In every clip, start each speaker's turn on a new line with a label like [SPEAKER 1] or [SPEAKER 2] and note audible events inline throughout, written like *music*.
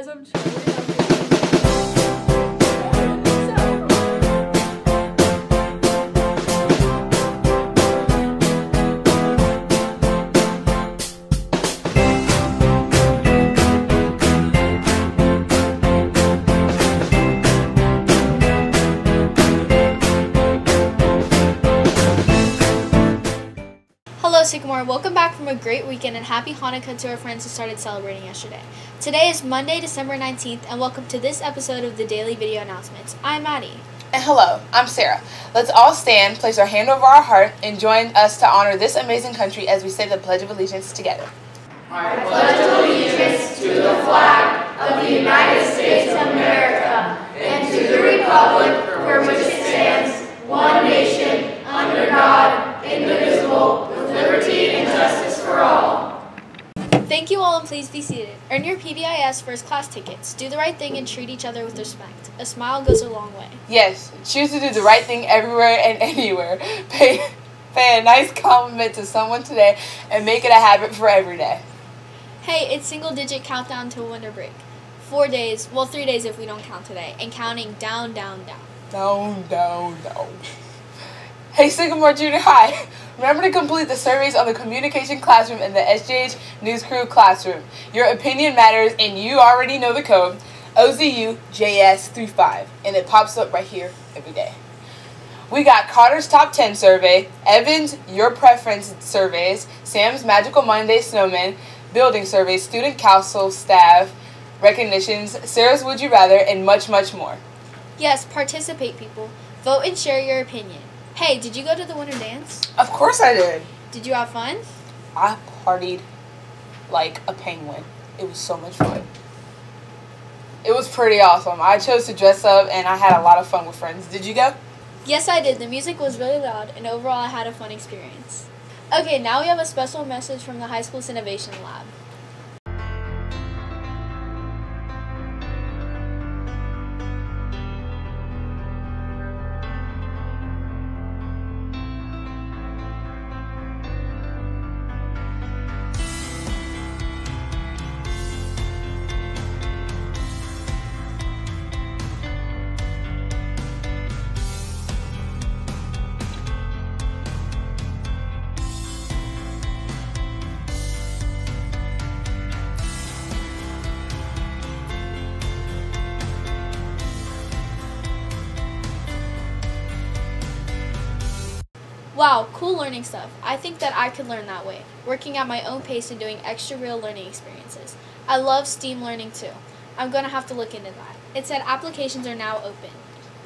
[SPEAKER 1] guys, I'm Charlie.
[SPEAKER 2] Hello, Sycamore. Welcome back from a great weekend and happy Hanukkah to our friends who started celebrating yesterday. Today is Monday, December 19th, and welcome to this episode of the Daily Video Announcements. I'm Maddie.
[SPEAKER 3] And hello, I'm Sarah. Let's all stand, place our hand over our heart, and join us to honor this amazing country as we say the Pledge of Allegiance together.
[SPEAKER 2] Thank you First class tickets. Do the right thing and treat each other with respect. A smile goes a long way.
[SPEAKER 3] Yes, choose to do the right thing everywhere and *laughs* anywhere. Pay, pay a nice compliment to someone today and make it a habit for every day.
[SPEAKER 2] Hey, it's single digit countdown to winter break. Four days, well, three days if we don't count today, and counting down, down, down.
[SPEAKER 3] Down, no, no. Hey, Sycamore Junior High, remember to complete the surveys on the communication classroom and the SJH News Crew classroom. Your opinion matters, and you already know the code OZU JS35, and it pops up right here every day. We got Carter's Top 10 survey, Evan's Your Preference surveys, Sam's Magical Monday Snowman, building surveys, student council staff recognitions, Sarah's Would You Rather, and much, much more.
[SPEAKER 2] Yes, participate, people. Vote and share your opinion. Hey, did you go to the winter dance?
[SPEAKER 3] Of course I did.
[SPEAKER 2] Did you have fun?
[SPEAKER 3] I partied like a penguin. It was so much fun. It was pretty awesome. I chose to dress up and I had a lot of fun with friends. Did you go?
[SPEAKER 2] Yes, I did. The music was really loud, and overall, I had a fun experience. Okay, now we have a special message from the High School's Innovation Lab. Wow, cool learning stuff. I think that I could learn that way, working at my own pace and doing extra real learning experiences. I love STEAM learning too. I'm going to have to look into that. It said applications are now open.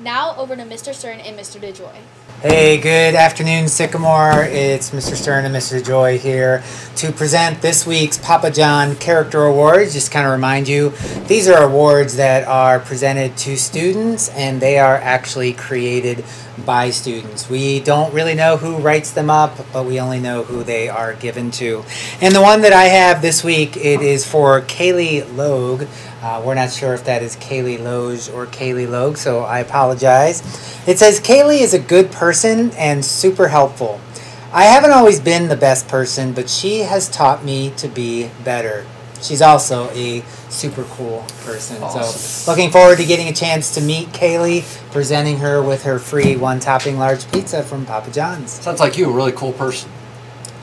[SPEAKER 2] Now over to Mr. Stern and Mr. DeJoy.
[SPEAKER 4] Hey, good afternoon, Sycamore. It's Mr. Stern and Mr. Joy here to present this week's Papa John Character Awards. Just kind of remind you, these are awards that are presented to students and they are actually created by students. We don't really know who writes them up, but we only know who they are given to. And the one that I have this week, it is for Kaylee Logue. Uh, we're not sure if that is Kaylee Loge or Kaylee Logue, so I apologize. It says Kaylee is a good person and super helpful. I haven't always been the best person, but she has taught me to be better. She's also a super cool person. So, looking forward to getting a chance to meet Kaylee, presenting her with her free one topping large pizza from Papa John's.
[SPEAKER 5] Sounds like you, a really cool person.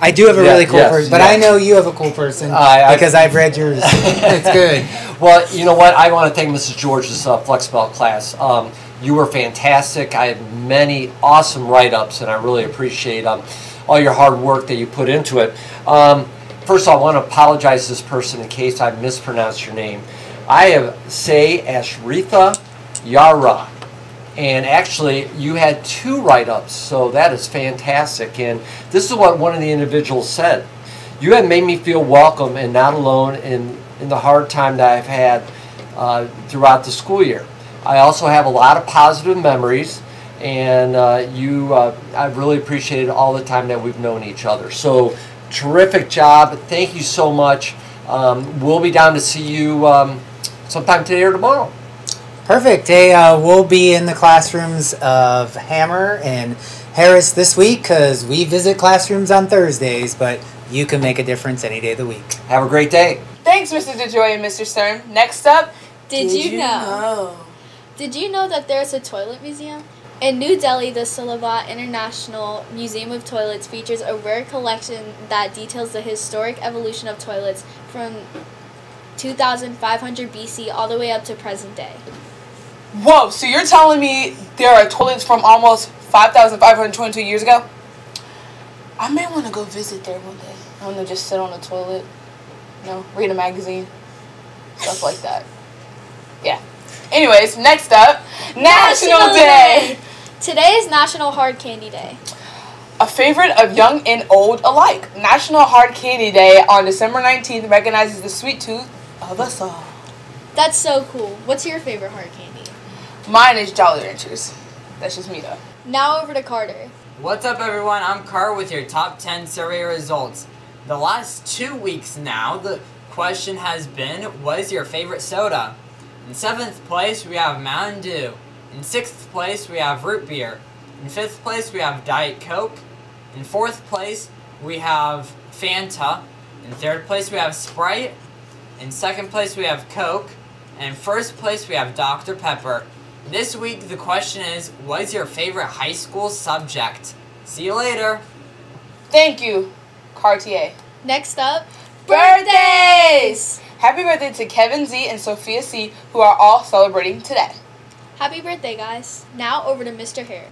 [SPEAKER 4] I do have a
[SPEAKER 5] Yeah,
[SPEAKER 4] really cool
[SPEAKER 5] yes,
[SPEAKER 4] person, but
[SPEAKER 5] yes.
[SPEAKER 4] I know you have a cool person
[SPEAKER 5] I- I-
[SPEAKER 4] because I've read yours. *laughs* it's good.
[SPEAKER 5] Well, you know what? I want to thank Mrs. George's uh, Flexbelt class. Um, you were fantastic. I had many awesome write-ups, and I really appreciate um, all your hard work that you put into it. Um, first of all, I want to apologize to this person in case I mispronounced your name. I have say Ashritha Yara. And actually, you had two write ups, so that is fantastic. And this is what one of the individuals said You have made me feel welcome and not alone in, in the hard time that I've had uh, throughout the school year. I also have a lot of positive memories, and uh, you, uh, I've really appreciated all the time that we've known each other. So, terrific job. Thank you so much. Um, we'll be down to see you um, sometime today or tomorrow.
[SPEAKER 4] Perfect. Hey, uh, we'll be in the classrooms of Hammer and Harris this week because we visit classrooms on Thursdays, but you can make a difference any day of the week.
[SPEAKER 5] Have a great day.
[SPEAKER 3] Thanks, Mr. DeJoy and Mr. Stern. Next up,
[SPEAKER 2] Did, you, know? Did you know that there's a toilet museum? In New Delhi, the Sulabh International Museum of Toilets features a rare collection that details the historic evolution of toilets from 2500 BC all the way up to present day.
[SPEAKER 3] Whoa, so you're telling me there are toilets from almost 5,522 years ago? I may want to go visit there one day. I want to just sit on the toilet, you know, read a magazine, stuff like that. Yeah. Anyways, next up, National, Day.
[SPEAKER 2] Today is National Hard Candy Day.
[SPEAKER 3] A favorite of young and old alike. National Hard Candy Day on December 19th recognizes the sweet tooth of us all.
[SPEAKER 2] That's so cool. What's your favorite hard candy?
[SPEAKER 3] Mine is Jolly Ranchers. That's just me though.
[SPEAKER 2] Now over to Carter.
[SPEAKER 1] What's up, everyone? I'm Carr with your top 10 survey results. The last two weeks now, the question has been what is your favorite soda? In seventh place, we have Mountain Dew. In sixth place, we have root beer. In fifth place, we have Diet Coke. In fourth place, we have Fanta. In third place, we have Sprite. In second place, we have Coke. And in first place, we have Dr. Pepper. This week, the question is what is your favorite high school subject? See you later.
[SPEAKER 3] Thank you, Cartier.
[SPEAKER 2] Next up,
[SPEAKER 3] Birthdays! Happy birthday to Kevin Z and Sophia C, who are all celebrating today.
[SPEAKER 2] Happy birthday, guys. Now over to Mr. Hare.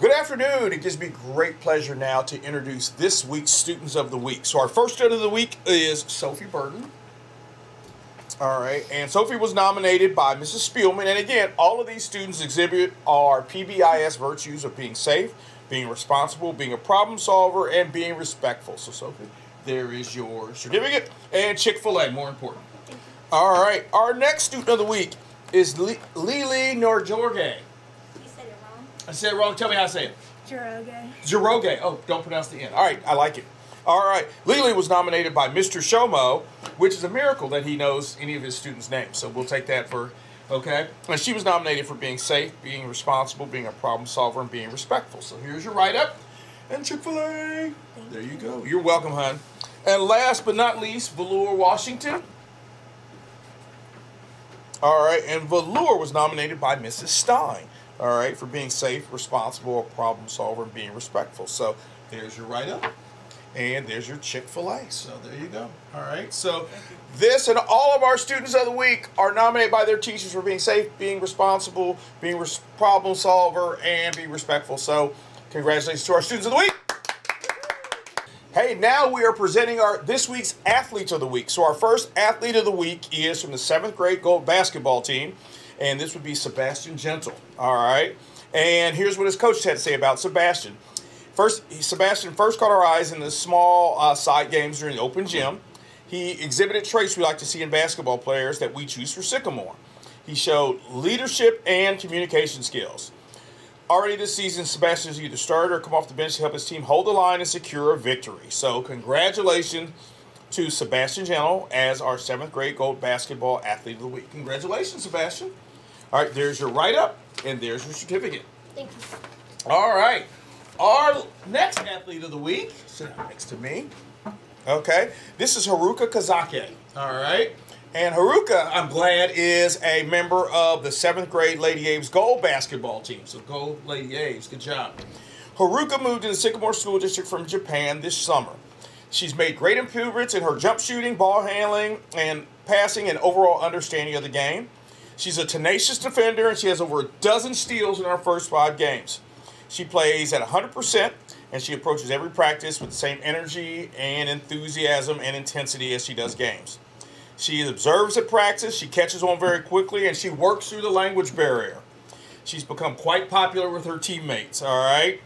[SPEAKER 6] Good afternoon. It gives me great pleasure now to introduce this week's Students of the Week. So, our first student of the week is Sophie Burton. All right, and Sophie was nominated by Mrs. Spielman. And again, all of these students exhibit our PBIS virtues of being safe, being responsible, being a problem solver, and being respectful. So, Sophie, there is your certificate and Chick fil A, more important. All right, our next student of the week is Li- Lili Norjorge.
[SPEAKER 7] You said it wrong.
[SPEAKER 6] I said it wrong. Tell me how to say it.
[SPEAKER 7] Jiroge.
[SPEAKER 6] Jiroge. Oh, don't pronounce the N. All right, I like it. All right, Lily was nominated by Mr. Shomo, which is a miracle that he knows any of his students' names. So we'll take that for, okay? And she was nominated for being safe, being responsible, being a problem solver, and being respectful. So here's your write up. And Chick fil A. There you go. You're welcome, hon. And last but not least, Velour Washington. All right, and Velour was nominated by Mrs. Stein. All right, for being safe, responsible, problem solver, and being respectful. So there's your write up, and there's your Chick fil A. So there you go. All right, so this and all of our students of the week are nominated by their teachers for being safe, being responsible, being res- problem solver, and being respectful. So congratulations to our students of the week. Hey, now we are presenting our this week's athletes of the week. So our first athlete of the week is from the seventh grade gold basketball team, and this would be Sebastian Gentle. All right, and here's what his coach had to say about Sebastian. First, Sebastian first caught our eyes in the small uh, side games during the open gym. He exhibited traits we like to see in basketball players that we choose for Sycamore. He showed leadership and communication skills. Already this season, Sebastian's either started or come off the bench to help his team hold the line and secure a victory. So, congratulations to Sebastian Gentle as our seventh grade gold basketball athlete of the week. Congratulations, Sebastian. All right, there's your write up and there's your certificate.
[SPEAKER 2] Thank you.
[SPEAKER 6] All right, our next athlete of the week, sit down next to me. Okay, this is Haruka Kazake. All right. And Haruka, I'm glad, is a member of the seventh grade Lady Aves gold basketball team. So go Lady Aves, good job. Haruka moved to the Sycamore School District from Japan this summer. She's made great improvements in her jump shooting, ball handling, and passing and overall understanding of the game. She's a tenacious defender and she has over a dozen steals in her first five games. She plays at 100% and she approaches every practice with the same energy and enthusiasm and intensity as she does games. She observes at practice, she catches on very quickly, and she works through the language barrier. She's become quite popular with her teammates, all right?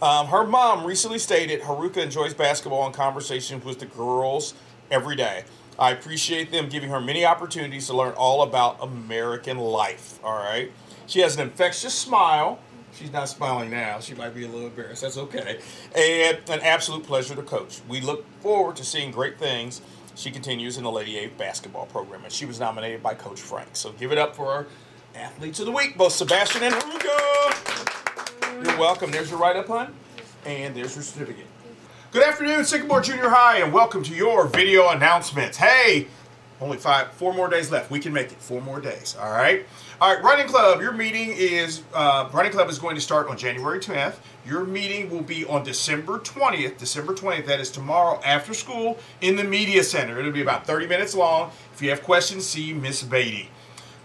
[SPEAKER 6] Um, her mom recently stated Haruka enjoys basketball and conversations with the girls every day. I appreciate them giving her many opportunities to learn all about American life, all right? She has an infectious smile. She's not smiling now. She might be a little embarrassed. That's okay. And an absolute pleasure to coach. We look forward to seeing great things she continues in the Lady A basketball program, and she was nominated by Coach Frank. So give it up for our athletes of the week, both Sebastian and Haruka. You're welcome. There's your write-up, hon, and there's your certificate. Good afternoon, Sycamore Junior High, and welcome to your video announcements. Hey, Only five, four more days left. We can make it. Four more days. All right. All right. Running Club. Your meeting is uh, Running Club is going to start on January 10th. Your meeting will be on December 20th. December 20th. That is tomorrow after school in the media center. It'll be about 30 minutes long. If you have questions, see Miss Beatty.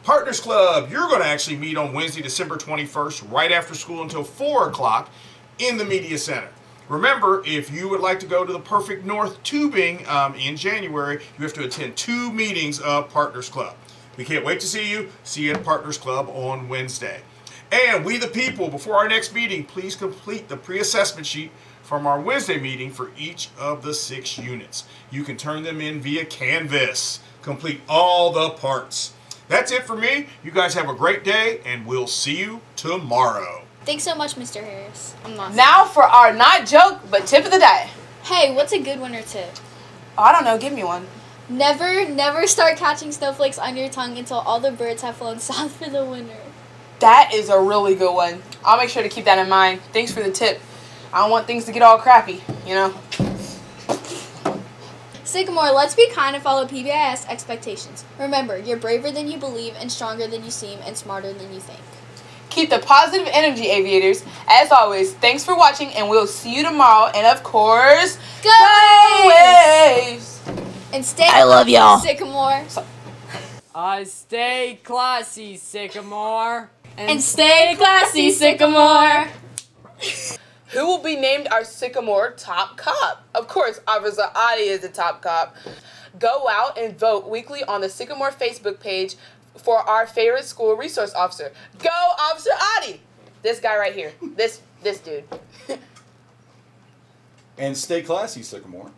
[SPEAKER 6] Partners Club. You're going to actually meet on Wednesday, December 21st, right after school until four o'clock in the media center. Remember, if you would like to go to the Perfect North Tubing um, in January, you have to attend two meetings of Partners Club. We can't wait to see you. See you at Partners Club on Wednesday. And we the people, before our next meeting, please complete the pre-assessment sheet from our Wednesday meeting for each of the six units. You can turn them in via Canvas. Complete all the parts. That's it for me. You guys have a great day, and we'll see you tomorrow.
[SPEAKER 2] Thanks so much, Mr. Harris. I'm not.
[SPEAKER 3] Now for our not joke but tip of the day.
[SPEAKER 2] Hey, what's a good winter tip?
[SPEAKER 3] Oh, I don't know. Give me one.
[SPEAKER 2] Never, never start catching snowflakes on your tongue until all the birds have flown *laughs* south for the winter.
[SPEAKER 3] That is a really good one. I'll make sure to keep that in mind. Thanks for the tip. I don't want things to get all crappy, you know?
[SPEAKER 2] Sycamore, let's be kind and follow PBIS expectations. Remember, you're braver than you believe, and stronger than you seem, and smarter than you think.
[SPEAKER 3] Keep the positive energy, aviators. As always, thanks for watching, and we'll see you tomorrow. And of course,
[SPEAKER 2] Go
[SPEAKER 3] Aves!
[SPEAKER 2] And stay
[SPEAKER 3] I love y'all.
[SPEAKER 2] Sycamore.
[SPEAKER 1] Uh, stay classy, Sycamore.
[SPEAKER 2] And stay classy, Sycamore.
[SPEAKER 3] Who will be named our Sycamore top cop? Of course, Officer Adi is the top cop. Go out and vote weekly on the Sycamore Facebook page for our favorite school resource officer. Go, Officer Adi! This guy right here. This this dude. *laughs*
[SPEAKER 8] And stay classy, Sycamore.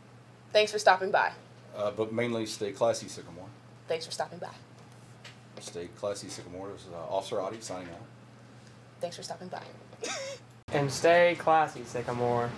[SPEAKER 3] Thanks for stopping by.
[SPEAKER 8] Uh, but mainly stay classy, Sycamore.
[SPEAKER 3] Thanks for stopping by.
[SPEAKER 8] Stay classy, Sycamore. This is uh, Officer Audie signing out.
[SPEAKER 3] Thanks for stopping by.
[SPEAKER 9] And stay classy, Sycamore.